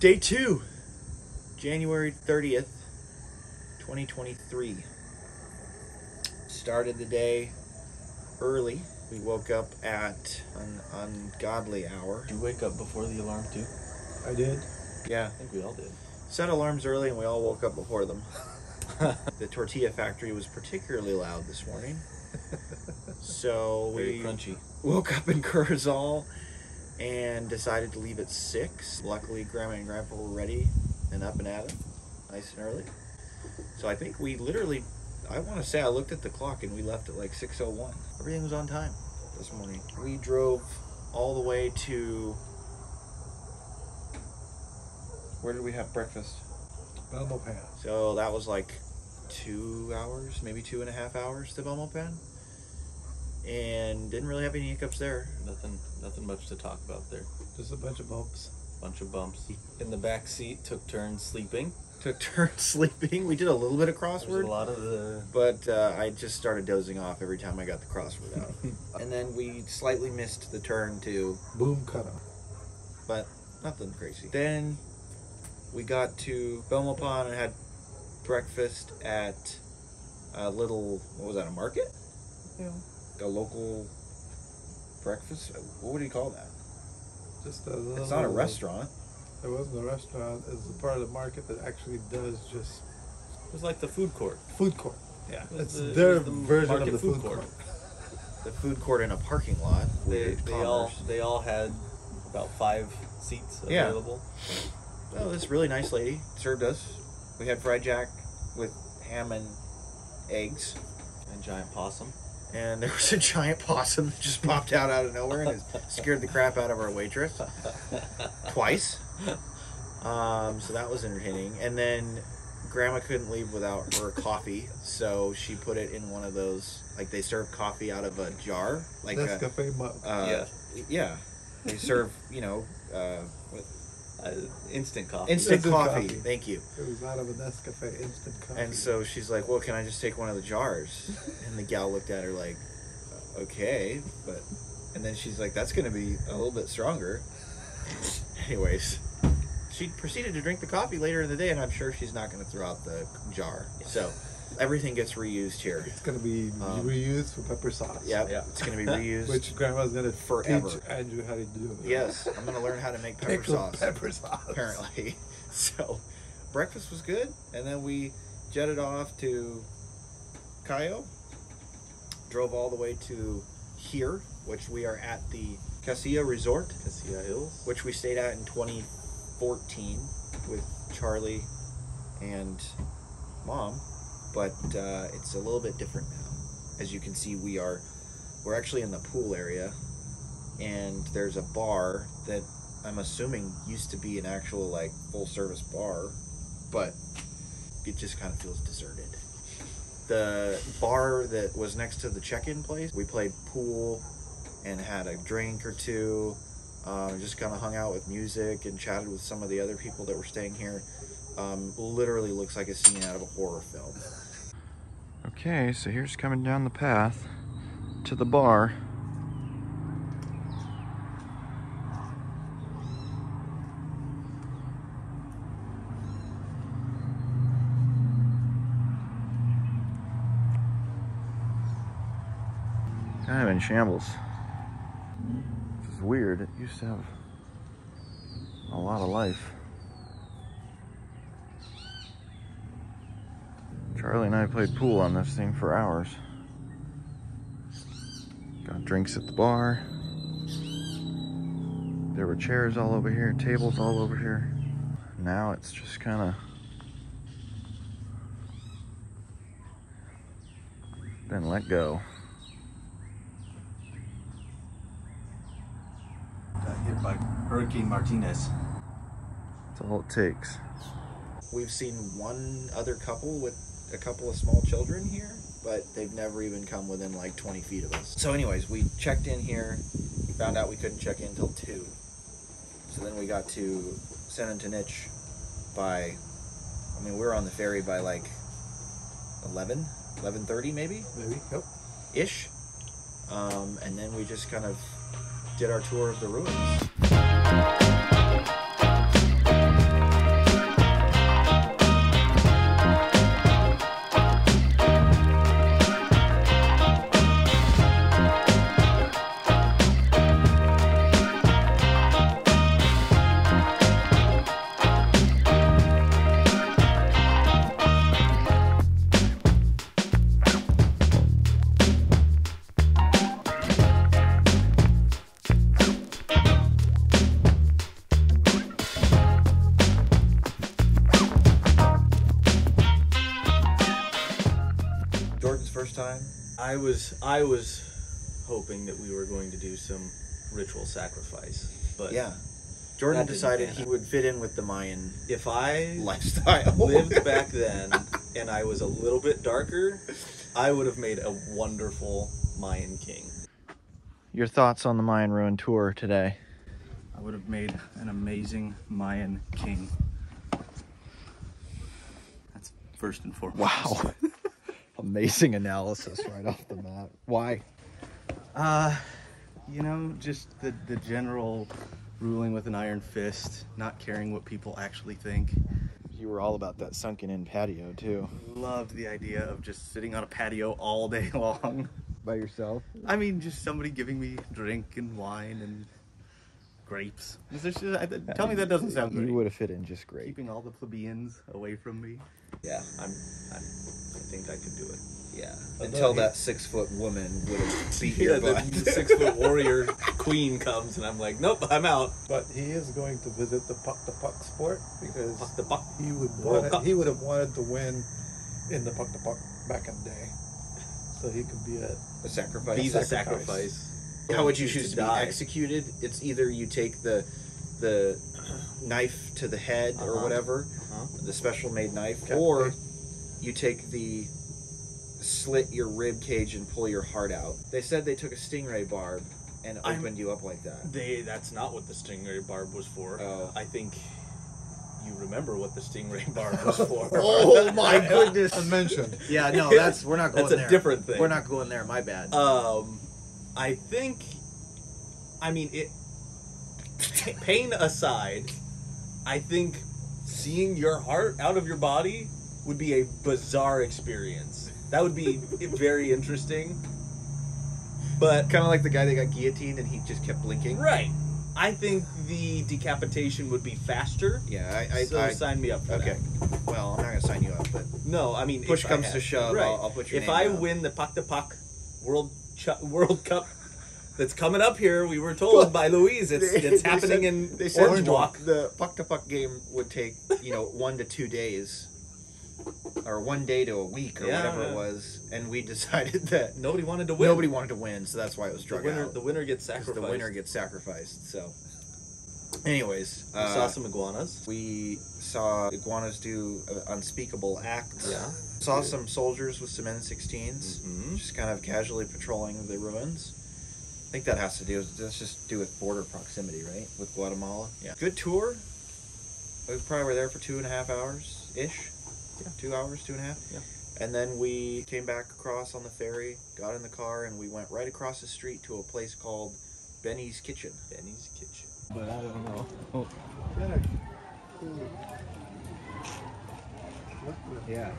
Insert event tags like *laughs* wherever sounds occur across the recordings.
Day two, January 30th, 2023. Started the day early. We woke up at an ungodly hour. Did you wake up before the alarm too? I did. Yeah, I think we all did. set alarms early and we all woke up before them. *laughs* the tortilla factory was particularly loud this morning. *laughs* So Very we crunchy. woke up in Corozal and decided to leave at six. Luckily, Grandma and Grandpa were ready and up and at it, nice and early. So I think we literally, I want to say I looked at the clock and we left at like six oh one. Everything was on time this morning. We drove all the way to. Where did we have breakfast? Belmopan. So that was like two hours, maybe two and a half hours to Belmopan. And didn't really have any hiccups there. Nothing, nothing much to talk about there. Just a bunch of bumps. Bunch of bumps. In the back seat, took turns sleeping. took *laughs* turns sleeping. We did a little bit of There's a lot of the. but uh, I just started dozing off every time I got the crossword out. *laughs* and then we slightly missed the turn to, Boom cut cutoff. but nothing crazy. Then we got to Belmopan and had breakfast at a little, what was that, a market? Yeah. A local breakfast? What would you call that? Just a little. It's not a restaurant. It wasn't a restaurant. It's a part of the market that actually does just It was like the food court. food court. Yeah. It was It's the- it their was the version of market the food court. *laughs* The food court in a parking lot. They, with they all commerce. they all had about five seats Yeah. available. Oh, this really nice lady served us. We had fried jack with ham and eggs, And giant possum. And there was a giant possum that just popped out out of nowhere and scared the crap out of our waitress twice. Um, so that was entertaining. And then Grandma couldn't leave without her coffee, so she put it in one of those like they serve coffee out of a jar, like a, Nescafe mug. uh, Yeah. yeah. They serve, you know, uh, Uh, instant coffee. instant Instant coffee. coffee. Thank you. it was out of a Nescafe instant coffee. And so she's like, "Well, can I just take one of the jars?" And the gal looked at her like, "Okay," but and then she's like, "That's going to be a little bit stronger." *laughs* Anyways, she proceeded to drink the coffee later in the day, and I'm sure she's not going to throw out the jar. So everything gets reused here. it's gonna be Um, reused for pepper sauce. Yep, Yeah. it's going to be *laughs* reused. Which grandma's gonna Forever. teach Andrew how to do. yes, I'm going *laughs* to learn how to make pepper Pickled sauce. Pepper sauce. apparently. *laughs* So, breakfast was good, and then we jetted off to Cayo. Drove all the way to here, which we are at the Casilla Resort, Casilla Hills. which we stayed at in 2014 with Charlie and Mom. But uh, it's a little bit different now. As you can see, we are we're actually in the pool area, and there's a bar that I'm assuming used to be an actual like full service bar, but it just kind of feels deserted. The bar that was next to the check-in place, we played pool and had a drink or two. Um, just kind of hung out with music and chatted with some of the other people that were staying here. Um, literally looks like a scene out of a horror film. Okay, so here's coming down the path to the bar. Kind of in shambles. This is weird. It used to have a lot of life. Charlie and I played pool on this thing for hours. Got drinks at the bar. There were chairs all over here, tables all over here. Now it's just kind of been let go. Got hit by Hurricane Martinez. That's all it takes. We've seen one other couple with a couple of small children here, but they've never even come within like 20 feet of us. So, anyways, we checked in here, found out we couldn't check in until 2. So then we got to Xunantunich by, I mean, we were on the ferry by like 11, 11.30 maybe, Maybe. Yep. ish. Um, and then we just kind of did our tour of the ruins. I was hoping that we were going to do some ritual sacrifice, but Yeah. Jordan That didn't decided pan he out. would fit in with the Mayan if I lifestyle. lived *laughs* back then and I was a little bit darker, I would have made a wonderful Mayan king. Your thoughts on the Mayan Ruin tour today? I would have made an amazing Mayan king. That's first and foremost. Wow. *laughs* Amazing analysis right off the bat. Why? Uh, you know, just the, the general ruling with an iron fist, not caring what people actually think. You were all about that sunken in patio too. Loved the idea of just sitting on a patio all day *laughs* long. By yourself? I mean, just somebody giving me drink and wine and grapes. Is there just- I- tell me that doesn't sound great. You would have fit in just great. Keeping all the plebeians away from me. Yeah, I'm, I'm I think I could do it. Yeah. Although Until he- that six foot woman would have *laughs* beat Yeah, your the, butt. the six foot *laughs* warrior queen comes and I'm like, nope, I'm out. But he is going to visit the pok-ta-pok sport because Fuck the buck. he would World want Cup. he would have wanted to win in the pok-ta-pok back in the day. So he could be a a sacrifice. Be the sacrifice. sacrifice. How would you Choose choose to to, be executed? It's either you take the the knife to the head or Uh-huh. whatever, Uh-huh. the special made knife, Okay. or you take the slit your rib cage and pull your heart out. They said they took a stingray barb and I'm- opened you up like that. They that's not what the stingray barb was for. Oh. I think you remember what the stingray *laughs* barb was for. Oh *laughs* my *laughs* goodness! unmentioned. Yeah, no, that's we're not going That's a there. different thing. We're not going there. My bad. Um, I think, I mean it. Pain aside, I think seeing your heart out of your body would be a bizarre experience. That would be very interesting. But kind of like the guy that got guillotined and he just kept blinking. right, I think the decapitation would be faster. Yeah, I, I, so I sign me up for okay. that. Well, I'm not gonna sign you up, but No, I mean, Push comes to shove, I'll- I'll put your If I win the pok-ta-pok World Ch- World Cup that's coming up here, we were told by Louise it's They- it's happening said- in they said Orange Walk. the puck to puck game would take you know one to two days, or one day to a week or Yeah, whatever yeah. it was, and we *laughs* decided that Nobody wanted to win. nobody wanted to win, so that's why it was the drug winner. out. The winner gets sacrificed. the winner gets sacrificed. So, anyways, We uh, saw some iguanas. we saw iguanas do uh, unspeakable acts. Yeah. Saw some soldiers with some M16s, Mhm. just kind of casually patrolling the ruins. I think that has to do. That's just do with border proximity, right? With Guatemala. Yeah. Good tour. We probably were there for two and a half hours ish. Yeah. Two hours, two and a half. Yeah. And then we came back across on the ferry, got in the car, and we went right across the street to a place called Benny's Kitchen. Benny's Kitchen. But I don't know. Yeah.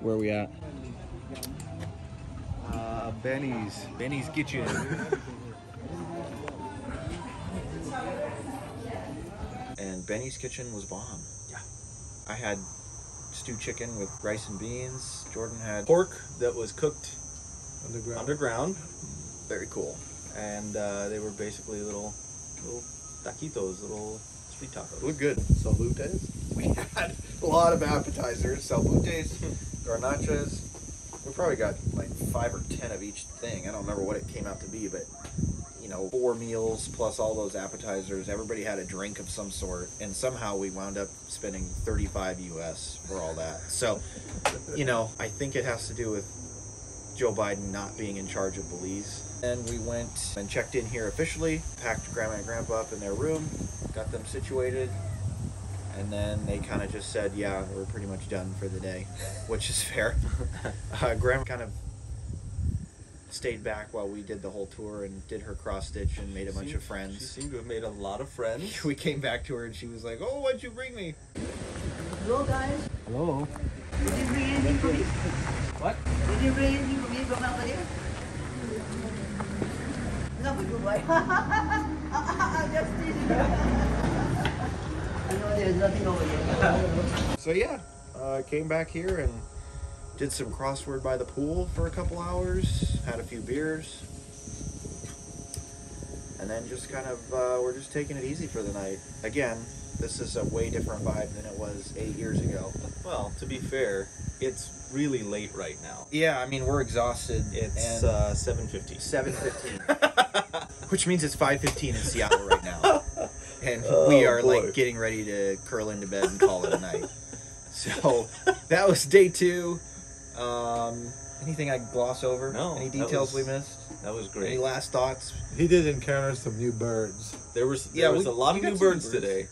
Where are we at? Uh, Benny's. Benny's Kitchen. And Benny's Kitchen was bomb. Yeah. I had stewed chicken with rice and beans. Jordan had Pork that was cooked Underground. underground, very cool. and uh, they were basically little little taquitos, little street It tacos. looked good. Salbutes. *laughs* We had a lot of appetizers, salbutes, garnachas. We probably got like five or ten of each thing. I don't remember what it came out to be, but you know, four meals plus all those appetizers. Everybody had a drink of some sort, and somehow we wound up spending 35 US for all that. So, you know, I think it has to do with Joe Biden not being in charge of Belize. And we went and checked in here officially, packed Grandma and Grandpa up in their room, got them situated, and then they kind of just said, "Yeah, we're pretty much done for the day," which is fair. *laughs* uh, Grandma kind of stayed back while we did the whole tour and did her cross stitch and made a bunch Seemed- of She friends. seemed to have made a lot of friends. *laughs* We came back to her and she was like, "Oh, what'd you bring me?" Hello guys, Hello. did you bring anything for me? What? Did you bring anything for me from over there? Not for you, right? *laughs* I'm just teasing you. *laughs* I know there's nothing over there. So yeah, uh, came back here and did some crossword by the pool for a couple hours. Had a few beers, and then just kind of uh, we're just taking it easy for the night. Again, This is a way different vibe than it was eight years ago. Well, to be fair, it's really late right now. Yeah, I mean we're exhausted. It's uh, seven fifty. seven fifteen, *laughs* which means it's five fifteen in Seattle right now, *laughs* and Oh, we are boy. like getting ready to curl into bed and call it a night. So that was day two. Um, anything I gloss over? No, Any details was we missed? That was great. Any last thoughts? He did encounter some new birds. There was Yeah, was we- a lot of new some new birds birds. today.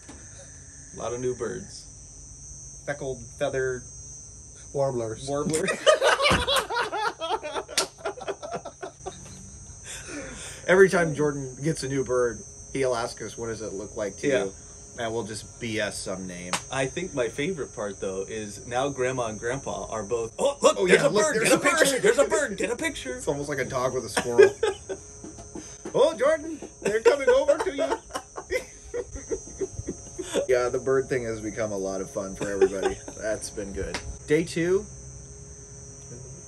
A lot of new birds. Feckled feather Warblers. Warblers. *laughs* Every time Jordan gets a new bird, he'll ask us, "What does it look like to Yeah. you?" And we'll just BS some name. I think my favorite part though is now Grandma and Grandpa are both. Oh look! Oh, there's yeah, a look, bird. there's Get a, a bird." picture. There's a bird. Get a picture. It's almost like a dog with a squirrel. *laughs* oh, Jordan, they're coming over to you. *laughs* yeah, the bird thing has become a lot of fun for everybody. That's been good. Day two.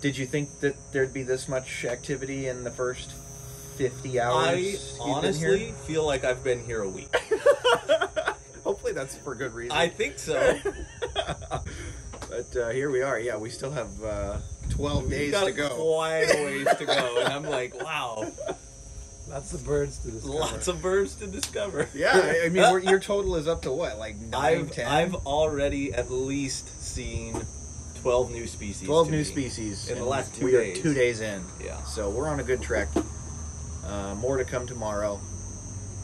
Did you think that there'd be this much activity in the first fifty hours? I honestly feel like I've been here a week. *laughs* hopefully that's for good reason. I think so. *laughs* but uh, here we are. Yeah, we still have uh, twelve We've days got to go. Quite a ways to go, and I'm like, *laughs* wow, Lots of birds to discover. lots of birds to discover. Yeah, I- I mean, we're, your total is up to what, like nine, I've 10? I've already at least seen twelve new species. 12 new me. species in the last two we days. are two days in Yeah. so we're on a good track uh, more to come tomorrow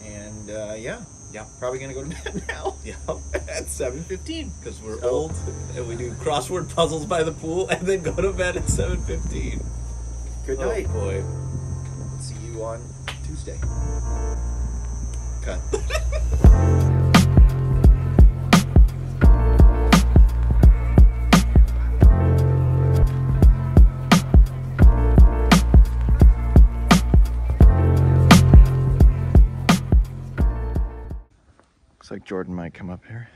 and uh, yeah Yeah. probably gonna go to bed now *laughs* Yeah. *laughs* at 7.15 Because we're old and we do crossword puzzles by the pool and then go to bed at seven fifteen. good Oh night boy. see you on tuesday cut *laughs* might come up here.